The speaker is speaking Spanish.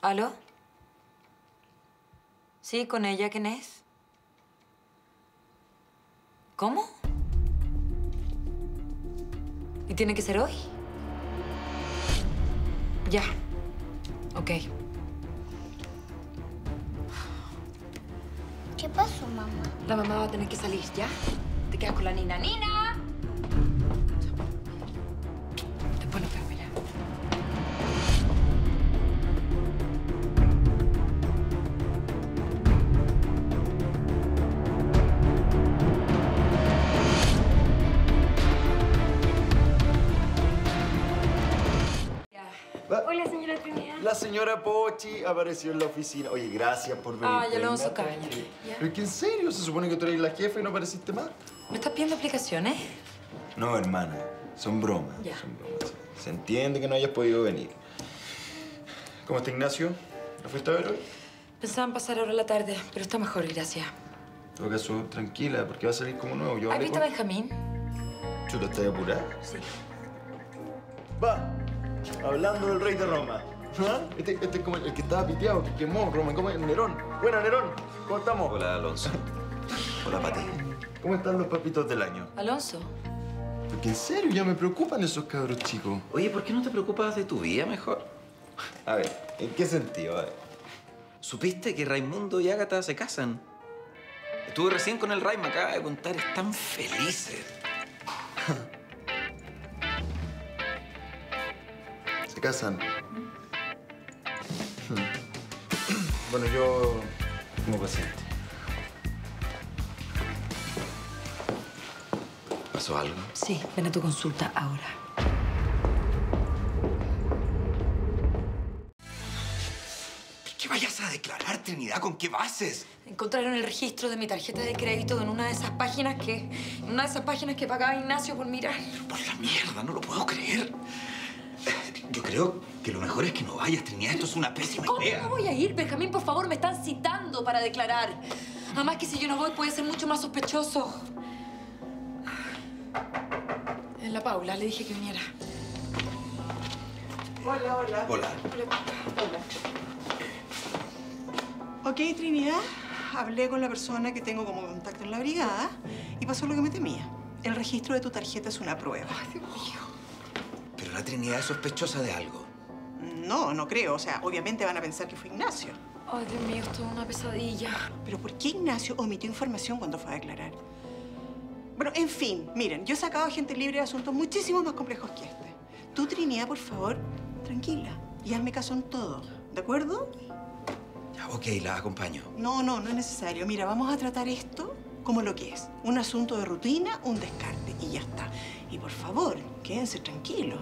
¿Aló? Sí, con ella, ¿quién es? ¿Cómo? ¿Y tiene que ser hoy? Ya. Ok. ¿Qué pasó, mamá? La mamá va a tener que salir, ¿ya? Te quedas con la Nina. ¡Nina! Después nos vemos ya. Va- Hola, señora Trinidad. La señora Pochi apareció en la oficina. Oye, gracias por venir. Ay, Alonso, Venga, cállate, tranquila. ya. Pero es que en serio, se supone que tú eres la jefa y no apareciste más. ¿Me estás pidiendo explicaciones? No, hermana, son bromas. Ya. Son bromas. Se entiende que no hayas podido venir. ¿Cómo está Ignacio? ¿Lo fuiste a ver hoy? Pensaban pasar ahora la tarde, pero está mejor, gracias. En todo caso, tranquila, porque va a salir como nuevo. Yo ¿Has visto a Benjamín? Chuta, ¿estás apurada? Sí. Va, hablando del rey de Roma. ¿Ah? Este, este es como el que estaba piteado, que quemó Roma. ¿Cómo es? Nerón. Buena, Nerón. ¿Cómo estamos? Hola, Alonso. Hola, Pati. ¿Cómo están los papitos del año? Alonso. Porque en serio, ya me preocupan esos cabros chicos. Oye, ¿por qué no te preocupas de tu vida mejor? A ver, ¿en qué sentido? A ver. ¿Supiste que Raimundo y Ágata se casan? Estuve recién con el Ray, me acaba de contar, están felices. Se casan. Bueno, yo como paciente. ¿Pasó algo? Sí, ven a tu consulta ahora. ¿Qué vayas a declarar, Trinidad? ¿Con qué bases? Encontraron el registro de mi tarjeta de crédito en una de esas páginas que... En una de esas páginas que pagaba Ignacio por mirar. Por la mierda, no lo puedo creer. Yo creo que lo mejor es que no vayas, Trinidad. Esto es una pésima ¿Cómo idea. no voy a ir, Benjamín? Por favor, me están citando para declarar. Además que si yo no voy puede ser mucho más sospechoso. Es la Paula, le dije que viniera. Hola, hola. Hola. Ok, Trinidad, hablé con la persona que tengo como contacto en la brigada y pasó lo que me temía. El registro de tu tarjeta es una prueba. Pero la Trinidad es sospechosa de algo. No, no creo. O sea, obviamente van a pensar que fue Ignacio. Ay, Dios mío, esto es una pesadilla. Pero ¿por qué Ignacio omitió información cuando fue a declarar? Bueno, en fin, miren, yo he sacado a gente libre de asuntos muchísimo más complejos que este. Tú, Trinidad, por favor, tranquila y hazme caso en todo, ¿de acuerdo? Ya, ok, la acompaño. No, no, no es necesario. Mira, vamos a tratar esto como lo que es. Un asunto de rutina, un descarte y ya está. Y por favor, quédense tranquilos.